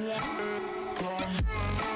Come on.